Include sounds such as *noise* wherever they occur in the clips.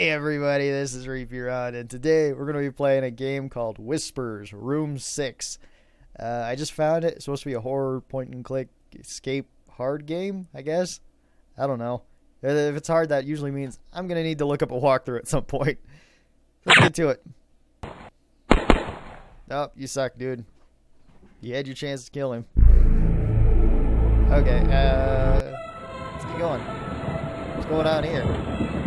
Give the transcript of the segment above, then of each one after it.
Hey everybody, this is ReapeeRon, and today we're going to be playing a game called Whispers Room 6. Uh, I just found it. It's supposed to be a horror point and click escape hard game, I guess. I don't know. If it's hard, that usually means I'm going to need to look up a walkthrough at some point. Let's get to it. Oh, you suck, dude. You had your chance to kill him. Okay, uh, let's get going. What's going on here?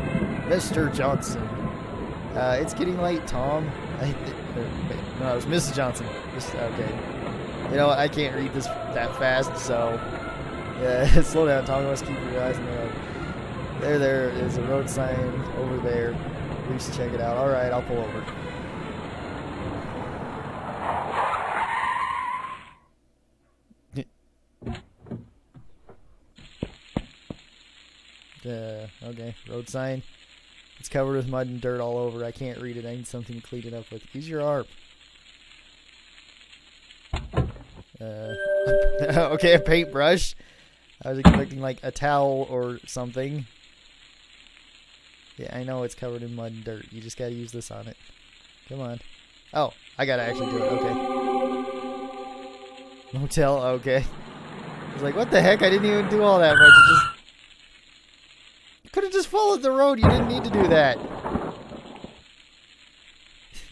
Mr. Johnson. Uh, it's getting late, Tom. I, uh, no, it was Mrs. Johnson. Just, okay. You know? I can't read this that fast, so yeah, *laughs* slow down, Tom. Must keep your eyes on the road. There, there is a road sign over there. Please check it out. All right, I'll pull over. *laughs* Uh, okay, road sign. It's covered with mud and dirt all over. I can't read it. I need something to clean it up with. Use your ARP. Uh, *laughs* okay, a paintbrush. I was expecting like a towel or something. Yeah, I know it's covered in mud and dirt. You just gotta use this on it. Come on. Oh, I gotta actually do it. Okay. Motel. Okay. I was like, what the heck? I didn't even do all that much. It just followed the road. You didn't need to do that.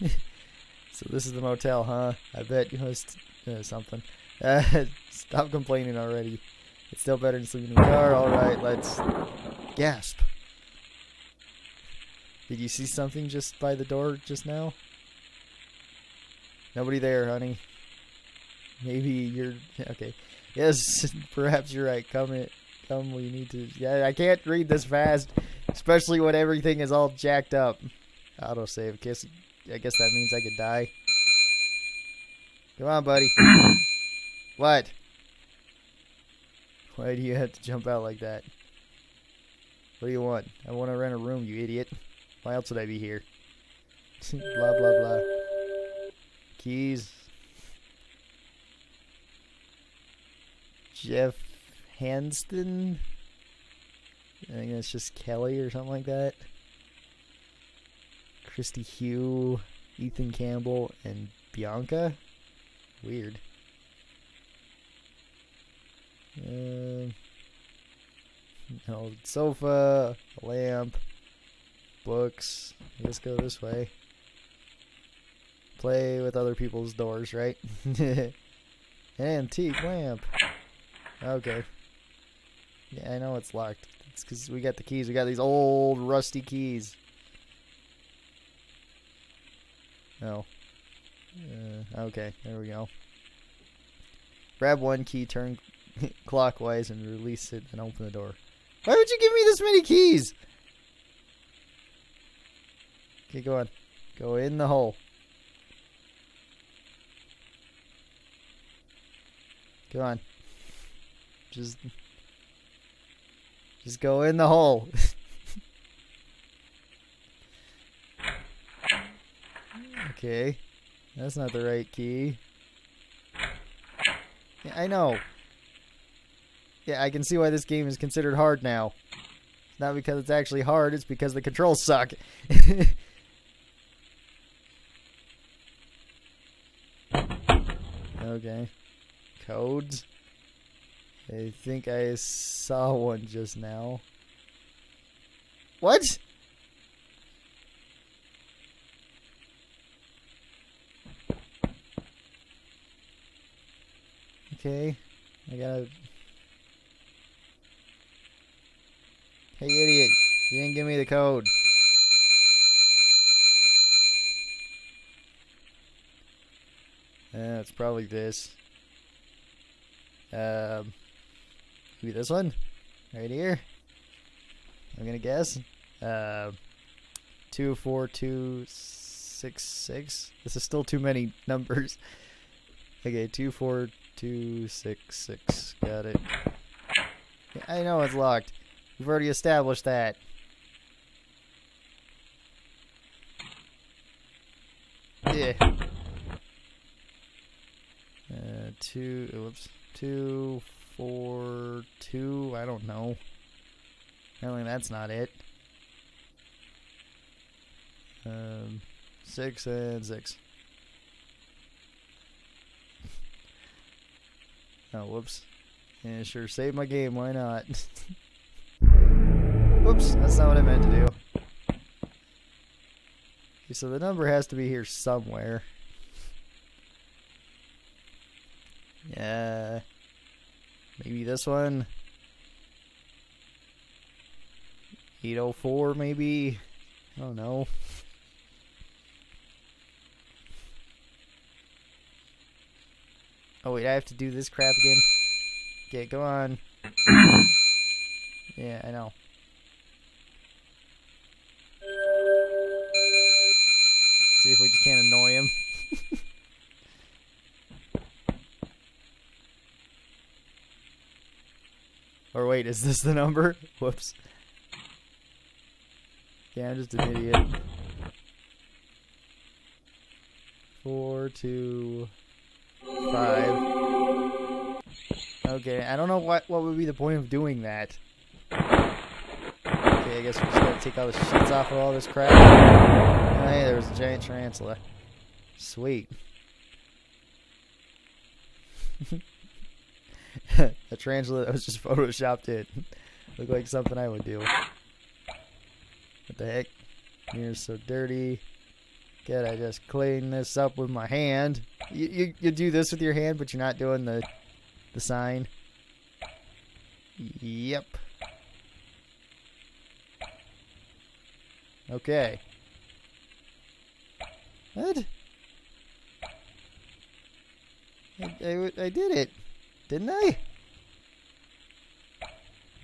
*laughs* so this is the motel, huh? I bet you must uh, something. Uh, *laughs* stop complaining already. It's still better than sleeping in the car. All right, let's gasp. Did you see something just by the door just now? Nobody there, honey. Maybe you're okay. Yes, *laughs* perhaps you're right. Come in come. We need to. Yeah, I can't read this fast, especially when everything is all jacked up. Auto save. Guess. I guess that means I could die. Come on, buddy. *coughs* what? Why do you have to jump out like that? What do you want? I want to rent a room, you idiot. Why else would I be here? *laughs* blah, blah, blah. Keys. Jeff Hanston. I think it's just Kelly or something like that. Christy Hugh, Ethan Campbell, and Bianca. Weird. Uh, no sofa, lamp, books. Let's go this way. Play with other people's doors, right? *laughs* Antique lamp. Okay. Yeah, I know it's locked. It's because we got the keys. We got these old rusty keys. Oh. Uh, okay, there we go. Grab one key, turn *laughs* clockwise, and release it, and open the door. Why would you give me this many keys? Okay, go on. Go in the hole. Go on. Just just go in the hole. *laughs* okay. That's not the right key. Yeah, I know. Yeah, I can see why this game is considered hard now. It's not because it's actually hard, it's because the controls suck. *laughs* okay. Codes. I think I saw one just now. What? Okay. I gotta... Hey, idiot. You didn't give me the code. Yeah, it's probably this. Um... Maybe this one? Right here? I'm gonna guess. Uh, two, four, two, six, six. This is still too many numbers. *laughs* Okay, two, four, two, six, six. Got it. I know it's locked. We've already established that. Yeah. Uh, two. Whoops. Two, four, two, I don't know. Apparently that's not it. Um, six and six. *laughs* Oh, whoops. Yeah, sure, save my game, why not? *laughs* whoops, that's not what I meant to do. Okay, so the number has to be here somewhere. *laughs* Yeah. Maybe this one. 804 maybe. I don't know. Oh wait, I have to do this crap again. Okay, go on. *coughs* yeah, I know. See if we just can't annoy him. *laughs* or wait, is this the number? *laughs* Whoops. Yeah, I'm just an idiot. Four, two, five. Okay, I don't know what what would be the point of doing that. Okay, I guess we're just gotta take all the sheets off of all this crap. Oh, hey, there was a giant tarantula. Sweet. *laughs* a tarantula that was just *laughs* photoshopped in. Looked like something I would do. What the heck? Mirror's so dirty. Good, I just clean this up with my hand. You, you you do this with your hand, but you're not doing the the sign. Yep. Okay. What? I, I, I did it, didn't I?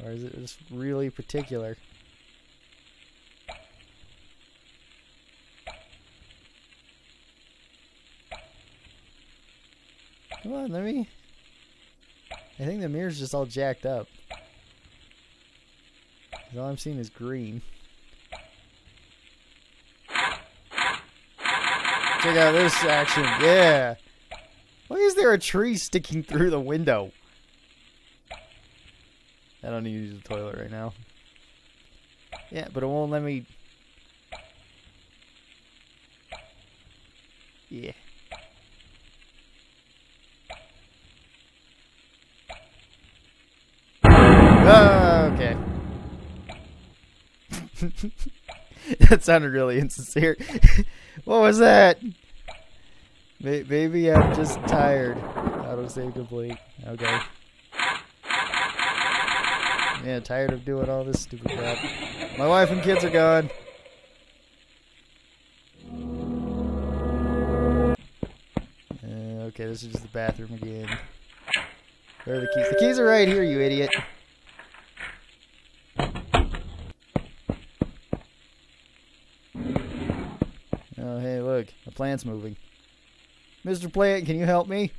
Or is it just really particular? Come on, let me. I think the mirror's just all jacked up. All I'm seeing is green. Check out this action. Yeah. Why is there a tree sticking through the window? I don't need to use the toilet right now. Yeah, but it won't let me. Yeah. Oh, okay. *laughs* that sounded really insincere. *laughs* what was that? Maybe I'm just tired. Auto save complete. Okay. Yeah, tired of doing all this stupid crap. My wife and kids are gone. Uh, okay, this is just the bathroom again. Where are the keys? The keys are right here, you idiot. Oh, hey, look. The plant's moving. Mr. Plant, can you help me?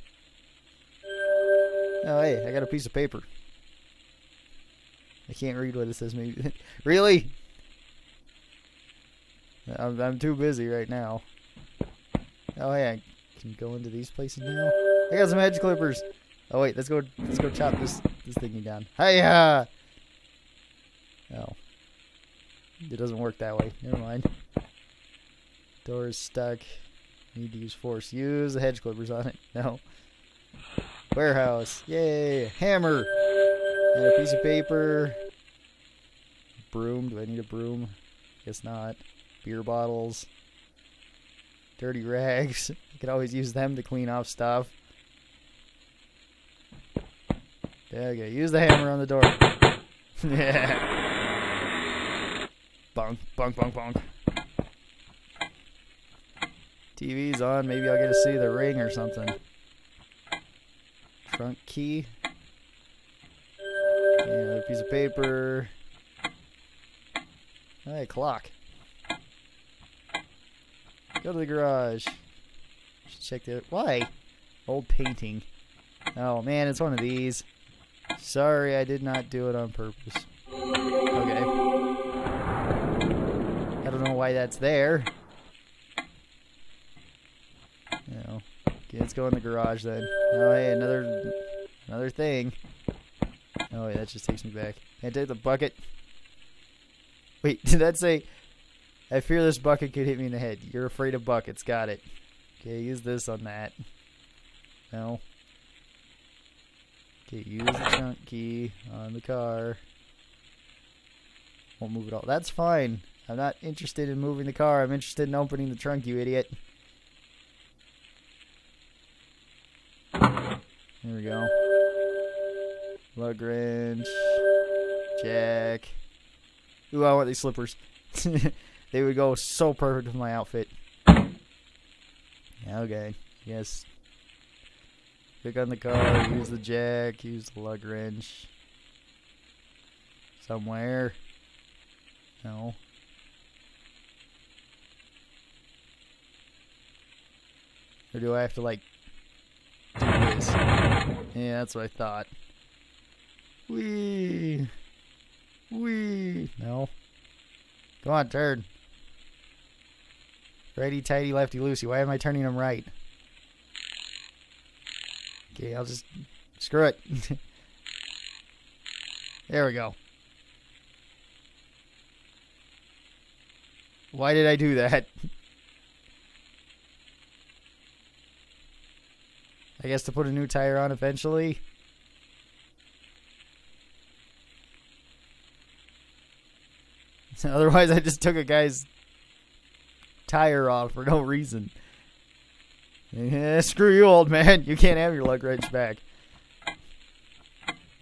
Oh, hey, I got a piece of paper. I can't read what it says. Maybe *laughs* really? I'm, I'm too busy right now. Oh, hey, I can go into these places now. I got some hedge clippers. Oh wait, let's go. Let's go chop this this thingy down. Hiya! Oh, it doesn't work that way. Never mind. Door is stuck. Need to use force. Use the hedge clippers on it. No. Warehouse. Yay! Hammer. And a piece of paper. Broom. Do I need a broom? Guess not. Beer bottles. Dirty rags. *laughs* I could always use them to clean off stuff. Okay, use the hammer on the door. *laughs* yeah. Bonk, bonk, bonk, bonk. TV's on. Maybe I'll get to see the ring or something. Trunk key. Yeah, a piece of paper. Hey, clock. Go to the garage. Check the. Why? Old painting. Oh man, it's one of these. Sorry, I did not do it on purpose. Okay. I don't know why that's there. You know. Okay, let's go in the garage then. Oh, hey, another, another thing. Oh, wait, that just takes me back. Can take the bucket? Wait, *laughs* did that say... I fear this bucket could hit me in the head. You're afraid of buckets. Got it. Okay, use this on that. No. Okay, use the trunk key on the car. Won't move it all. That's fine. I'm not interested in moving the car. I'm interested in opening the trunk, you idiot. Here we go. Lug wrench. Jack. Ooh, I want these slippers. *laughs* they would go so perfect with my outfit. Okay, yes. Click on the car, use the jack, use the lug wrench. Somewhere. No. Or do I have to, like? Yeah, that's what I thought. Wee. Wee. No. Come on, turn. Righty tighty, lefty loosey. Why am I turning them right? Okay, I'll just screw it. *laughs* there we go. Why did I do that? *laughs* I guess to put a new tire on eventually. *laughs* Otherwise, I just took a guy's tire off for no reason. Yeah, *laughs* screw you, old man. You can't have your lug wrench back.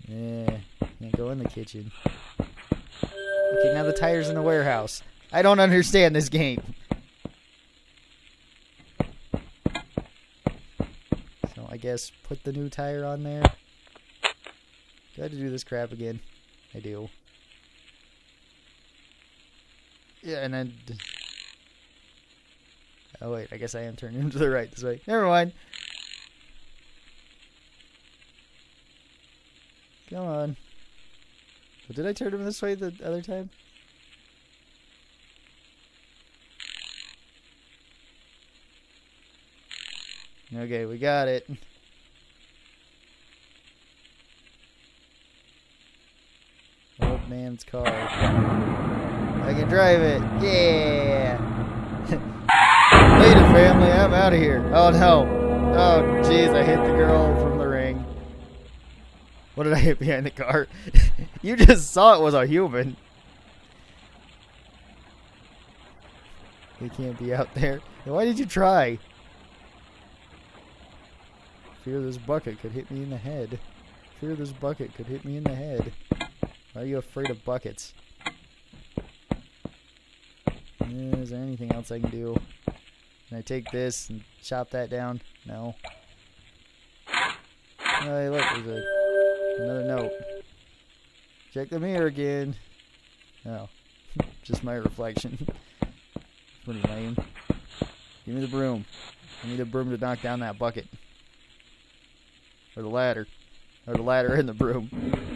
Yeah, can't go in the kitchen. Okay, now the tire's in the warehouse. I don't understand this game. So I guess put the new tire on there. Do I have to do this crap again? I do. Yeah, and then... Oh wait, I guess I am turning *laughs* to the right this way. Never mind. Come on. But did I turn him this way the other time? Okay, we got it. Old man's car. I can drive it. Yeah. *laughs* Later, family. I'm out of here. Oh no. Oh jeez, I hit the girl from the ring. What did I hit behind the car? *laughs* you just saw it was a human. He can't be out there. Why did you try? Fear this bucket could hit me in the head. Fear this bucket could hit me in the head. Why are you afraid of buckets? Eh, is there anything else I can do? Can I take this and chop that down? No. Oh, hey, look, there's a, another note. Check the mirror again. Oh, *laughs* just my reflection. *laughs* Pretty lame. Give me the broom. I need a broom to knock down that bucket. Or the ladder. Or the ladder and the broom.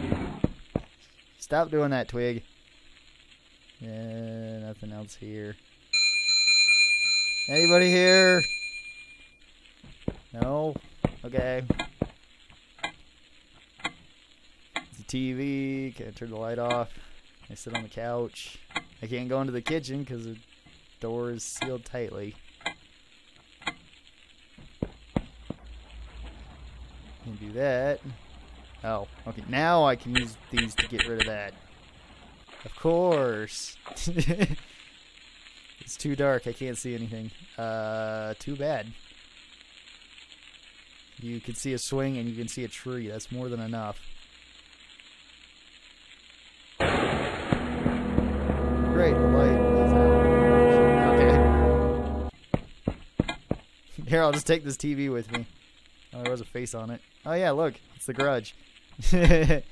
Stop doing that, Twig. Yeah, nothing else here. Anybody here? No? Okay. A TV. Can I turn the light off? I sit on the couch. I can't go into the kitchen because the door is sealed tightly. Can do that. Oh, okay. Now I can use these to get rid of that. Of course. *laughs* it's too dark. I can't see anything. Uh, too bad. You can see a swing and you can see a tree. That's more than enough. Great, the light is out. Okay. *laughs* Here, I'll just take this TV with me. Oh, there was a face on it. Oh yeah, look. It's the grudge. *laughs*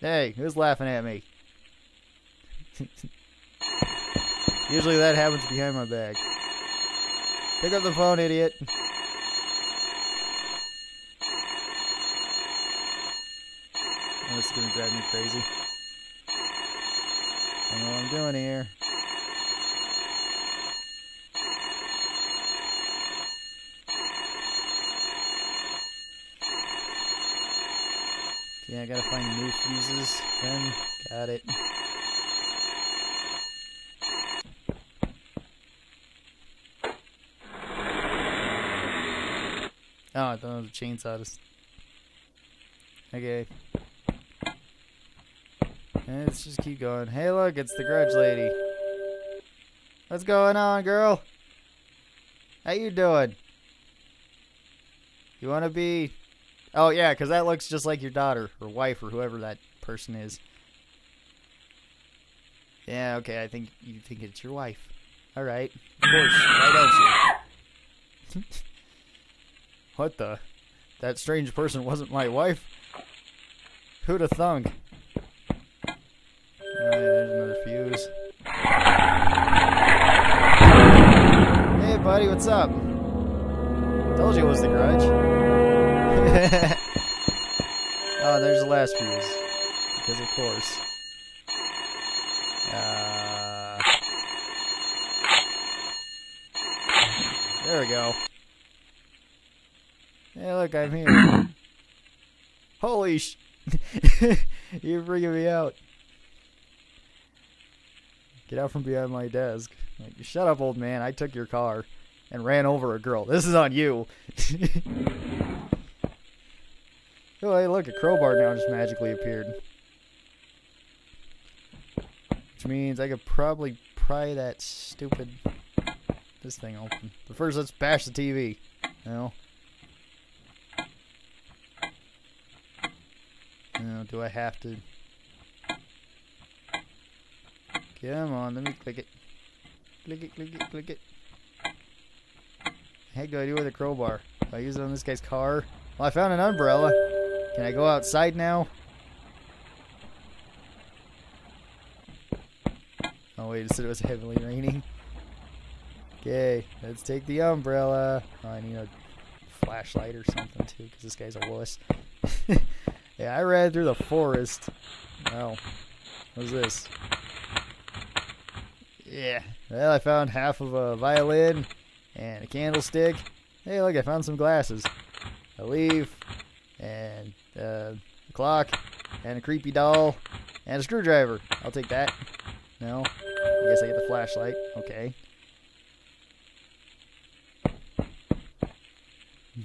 Hey, who's laughing at me? *laughs* Usually that happens behind my back. Pick up the phone, idiot. This is gonna drive me crazy. I don't know what I'm doing here. Yeah, I gotta find new fuses then. Got it. Oh, I thought it was a chainsaw. Okay. And let's just keep going. Hey, look, it's the grudge lady. What's going on, girl? How you doing? You want to be... Oh, yeah, because that looks just like your daughter or wife or whoever that person is. Yeah, okay, I think you think it's your wife. All right. Of course, why don't you? *laughs* what the? That strange person wasn't my wife? Who'd have thunk? Oh, there's another fuse. Hey, buddy, what's up? Told you it was the grudge. *laughs* oh, there's the last fuse. Because of course. Uh, there we go. Hey, look, I'm here. *coughs* Holy sh... *laughs* You're freaking me out. Get out from behind my desk. Like, shut up, old man. I took your car and ran over a girl. This is on you. *laughs* oh, hey, look, a crowbar now just magically appeared. Which means I could probably pry that stupid this thing open. But first, let's bash the TV. No. No, do I have to? Come on, let me click it. Click it, click it, click it. Heck do I do with a crowbar? I use it on this guy's car? Well, I found an umbrella. Can I go outside now? Oh wait, it said it was heavily raining. Okay, let's take the umbrella. Oh, I need a flashlight or something too, because this guy's a wuss. *laughs* yeah, I ran through the forest. Oh, what's this? Yeah, well, I found half of a violin and a candlestick. Hey, look, I found some glasses. A leaf, and uh, a clock, and a creepy doll, and a screwdriver. I'll take that. No? I guess I get the flashlight. Okay.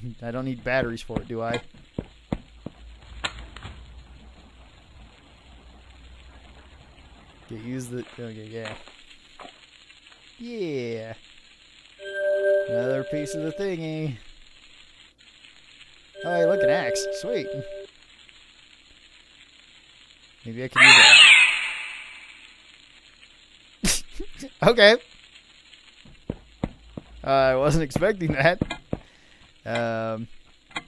*laughs* I don't need batteries for it, do I? Okay, use the... Okay, yeah. Yeah. Another piece of the thingy. Oh, hey, look, an axe. Sweet. Maybe I can use it. *laughs* okay. Uh, I wasn't expecting that. Um,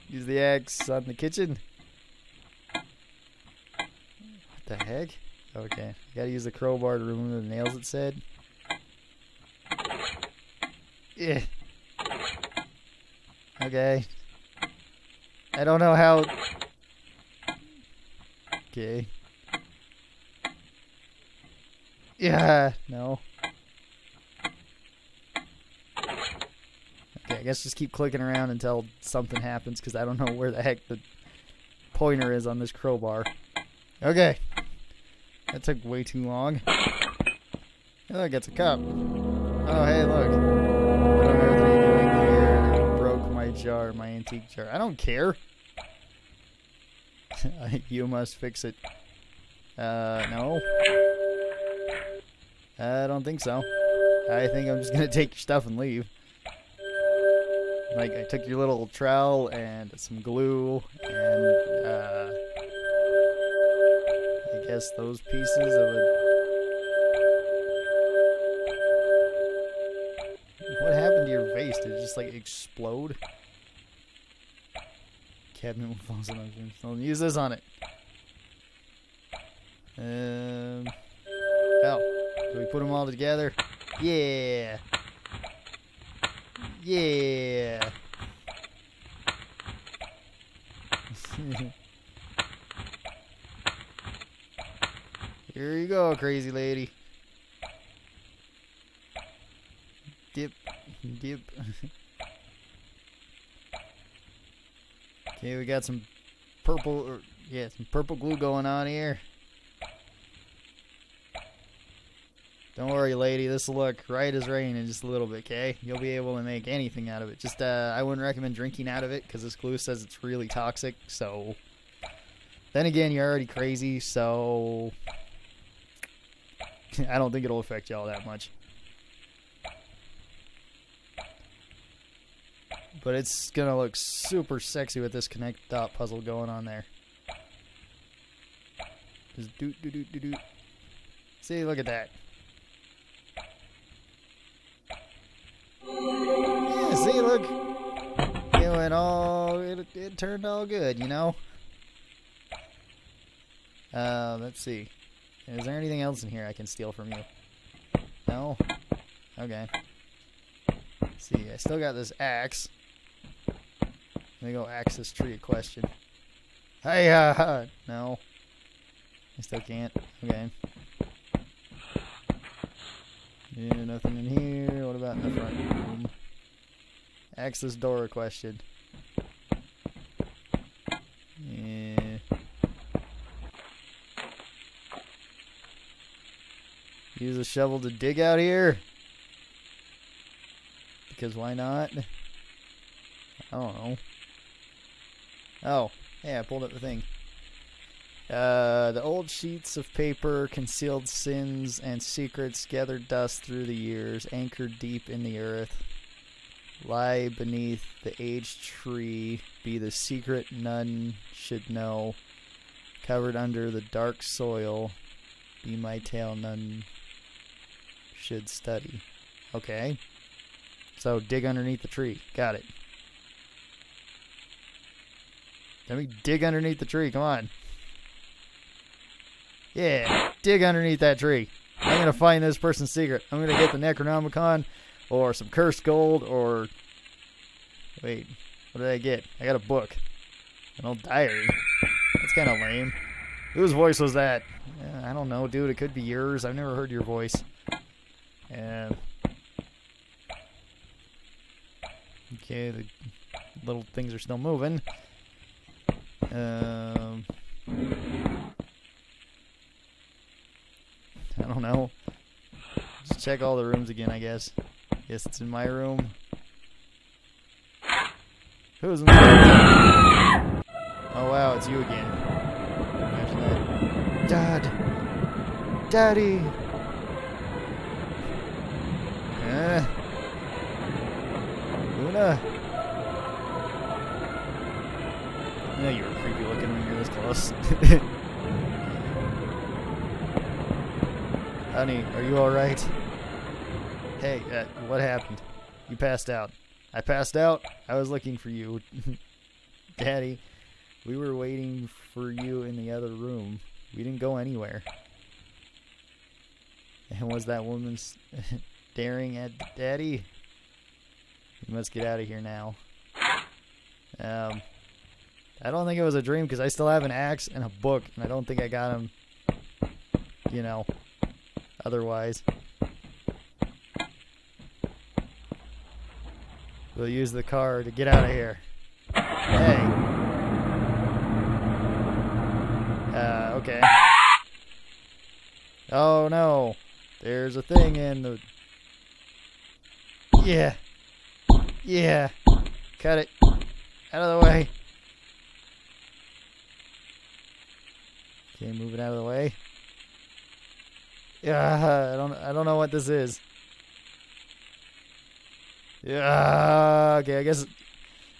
use the axe on the kitchen. What the heck? Okay, gotta use the crowbar to remove the nails, it said. Yeah. Okay. I don't know how... Okay. Yeah, no. Okay, I guess just keep clicking around until something happens, because I don't know where the heck the pointer is on this crowbar. Okay. That took way too long. Hey, look, it's a cup. Oh, hey, look What on earth are you doing here? I broke my jar, my antique jar. I don't care. *laughs* you must fix it. Uh, no. I don't think so. I think I'm just gonna *laughs* take your stuff and leave. Like, I took your little trowel and some glue and, uh, I guess those pieces of a... What happened to your vase? Did it just, like, explode? Cabinet with falls in I'll use this on it. Um, oh, do we put them all together? Yeah. Yeah. *laughs* Here you go, crazy lady. Dip, dip. *laughs* Okay, we got some purple, or, yeah, some purple glue going on here. Don't worry, lady. This will look right as rain in just a little bit, okay? You'll be able to make anything out of it. Just, uh, I wouldn't recommend drinking out of it because this glue says it's really toxic. So, then again, you're already crazy, so *laughs* I don't think it'll affect y'all that much. But it's gonna look super sexy with this connect dot puzzle going on there. Just doot doot doot doot doot. See, look at that. Yeah, see, look. It went all, it, it turned all good, you know? Uh, let's see. Is there anything else in here I can steal from you? No? Okay. Let's see, I still got this axe. Me go this tree a question. Hey, uh, *laughs* no. I still can't. Okay. Yeah, nothing in here. What about in the front room? This door question. Yeah. Use a shovel to dig out here. Because why not? I don't know. Oh, yeah, I pulled up the thing. Uh, the old sheets of paper concealed sins and secrets gathered dust through the years, anchored deep in the earth. Lie beneath the aged tree, be the secret none should know. Covered under the dark soil, be my tale none should study. Okay. So dig underneath the tree. Got it. Let me dig underneath the tree. Come on. Yeah, dig underneath that tree. I'm gonna find this person's secret. I'm gonna get the Necronomicon, or some cursed gold, or wait, what did I get? I got a book, an old diary. That's kind of lame. Whose voice was that? Uh, I don't know, dude. It could be yours. I've never heard your voice. And okay, the little things are still moving. Um, I don't know. Just check all the rooms again, I guess. Yes, it's in my room. Who's in? Oh wow, it's you again. Imagine that. Dad! Daddy! Eh. Luna! I know you were creepy looking *laughs* Honey, are you alright? Hey, uh, what happened? You passed out. I passed out? I was looking for you. *laughs* Daddy, we were waiting for you in the other room. We didn't go anywhere. And was that woman *laughs* staring at Daddy? We must get out of here now. Um, I don't think it was a dream because I still have an axe and a book, and I don't think I got them, you know, otherwise. We'll use the car to get out of here. Hey. Uh, okay. Oh no. There's a thing in the... Yeah. Yeah. Cut it. Out of the way. Okay, move it out of the way. Yeah, I don't I don't know what this is. Yeah, okay, I guess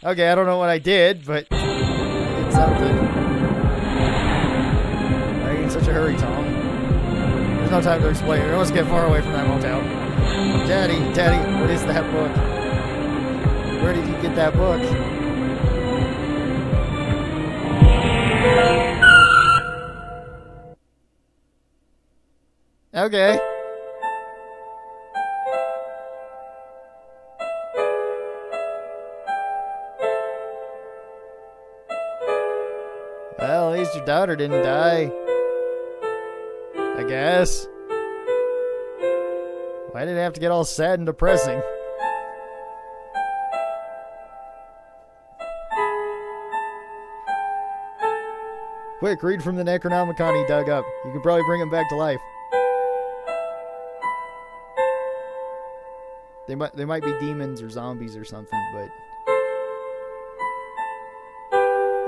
Okay, I don't know what I did, but I did something. Why are you in such a hurry, Tom? There's no time to explain. We must get far away from that motel. Daddy, Daddy, what is that book? Where did you get that book? Okay. Well, at least your daughter didn't die. I guess. Why did it have to get all sad and depressing? Quick, read from the Necronomicon he dug up. You can probably bring him back to life. They might they might be demons or zombies or something, but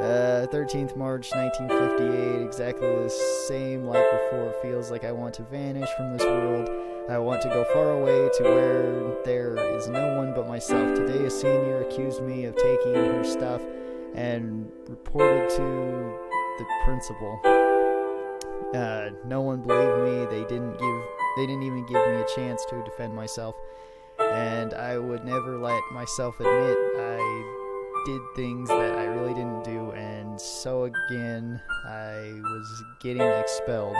uh, 13th March 1958, exactly the same like before. Feels like I want to vanish from this world. I want to go far away to where there is no one but myself. Today, a senior accused me of taking her stuff and reported to the principal. Uh, no one believed me. They didn't give. They didn't even give me a chance to defend myself. And I would never let myself admit I did things that I really didn't do, and so again, I was getting expelled,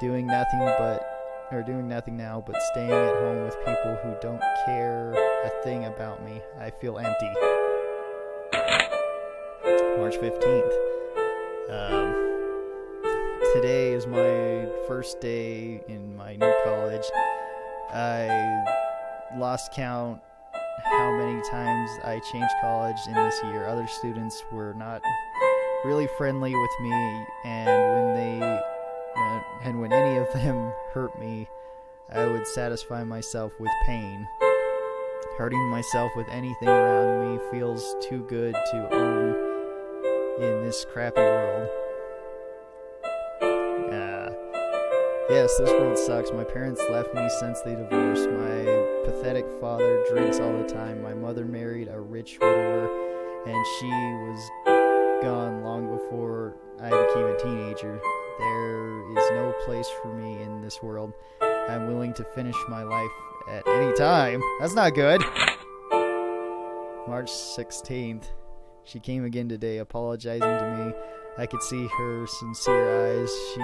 doing nothing but, or doing nothing now but staying at home with people who don't care a thing about me. I feel empty. March 15th. Um, today is my first day in my new college. I lost count how many times I changed college in this year. Other students were not really friendly with me, and when they uh, and when any of them *laughs* hurt me, I would satisfy myself with pain. Hurting myself with anything around me feels too good to own in this crappy world. Yes, this world sucks. My parents left me since they divorced. My pathetic father drinks all the time. My mother married a rich widower, and she was gone long before I became a teenager. There is no place for me in this world. I'm willing to finish my life at any time. That's not good. March 16th. She came again today, apologizing to me. I could see her sincere eyes. She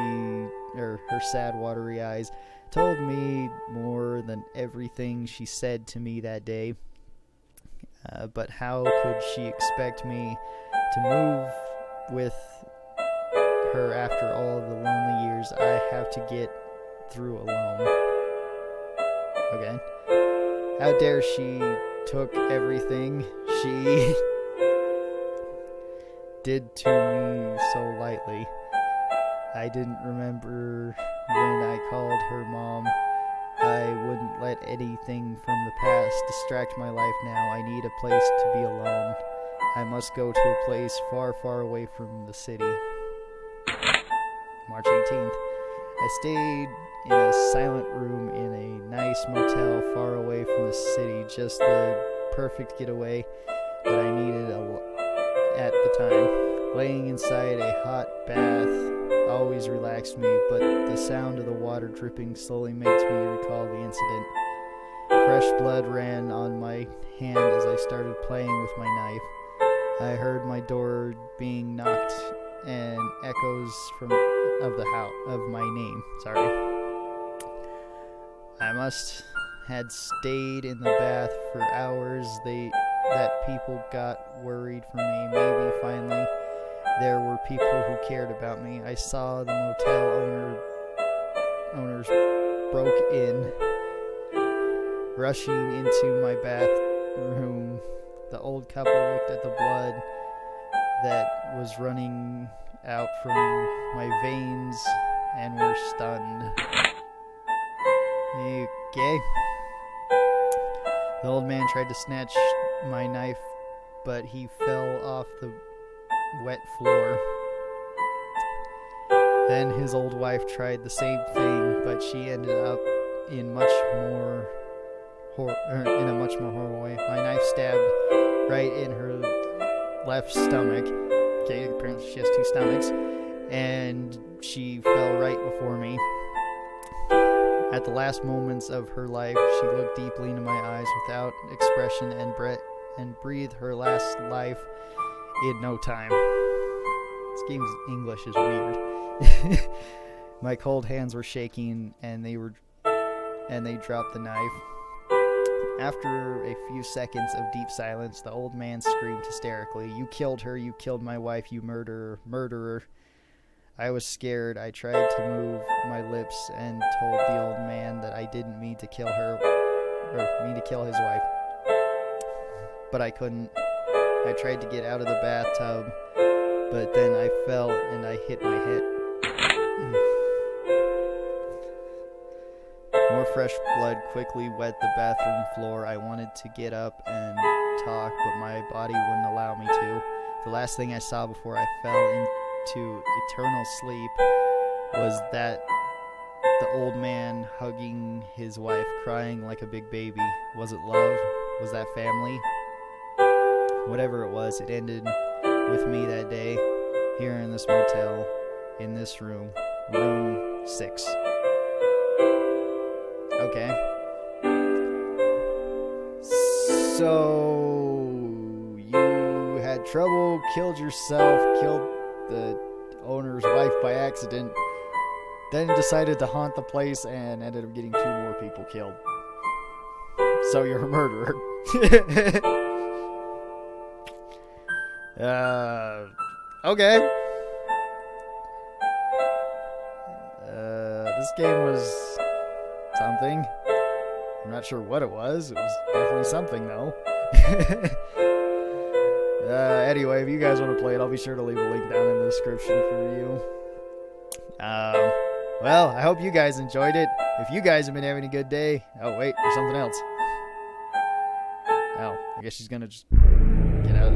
or her sad, watery eyes, told me more than everything she said to me that day. Uh, but how could she expect me to move with her after all the lonely years I have to get through alone? Okay. How dare she took everything she *laughs* did to me so lightly. I didn't remember when I called her mom. I wouldn't let anything from the past distract my life now. I need a place to be alone. I must go to a place far, far away from the city. March 18th. I stayed in a silent room in a nice motel far away from the city, just the perfect getaway that I needed at the time. Laying inside a hot bath always relaxed me, but the sound of the water dripping slowly makes me recall the incident. Fresh blood ran on my hand as I started playing with my knife. I heard my door being knocked and echoes from of the house of my name. Sorry. I must had stayed in the bath for hours. They that people got worried for me. Maybe finally there were people who cared about me. I saw the motel owner owners broke in, rushing into my bathroom. The old couple looked at the blood that was running out from my veins and were stunned. Okay. The old man tried to snatch my knife, but he fell off the wet floor. Then his old wife tried the same thing, but she ended up in much more hor- er, in a much more horrible way. My knife stabbed right in her left stomach. Okay, apparently she has two stomachs, and she fell right before me. At the last moments of her life, she looked deeply into my eyes without expression and bre- and breathe her last life in no time. This game's English is weird. *laughs* My cold hands were shaking and they were and they dropped the knife. After a few seconds of deep silence, the old man screamed hysterically, "You killed her, you killed my wife, you murderer, murderer." I was scared. I tried to move my lips and told the old man that I didn't mean to kill her or mean to kill his wife. But I couldn't. I tried to get out of the bathtub, but then I fell and I hit my head. Mm. More fresh blood quickly wet the bathroom floor. I wanted to get up and talk, but my body wouldn't allow me to. The last thing I saw before I fell into eternal sleep was that the old man hugging his wife, crying like a big baby. Was it love? Was that family? Whatever it was, it ended with me that day here in this motel, in this room, room six. Okay. So you had trouble, killed yourself, killed the owner's wife by accident, then decided to haunt the place and ended up getting two more people killed. So you're a murderer. *laughs* uh, okay. Uh, this game was something. I'm not sure what it was. It was definitely something, though. *laughs* uh, anyway, if you guys want to play it, I'll be sure to leave a link down in the description for you. Um, well, I hope you guys enjoyed it. If you guys have been having a good day. Oh, wait, there's something else. Oh, I guess she's gonna just get out.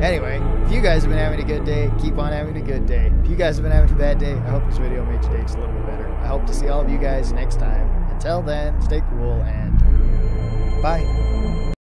Anyway, if you guys have been having a good day, keep on having a good day. If you guys have been having a bad day, I hope this video made your day just a little bit better. I hope to see all of you guys next time. Until then, stay cool and bye.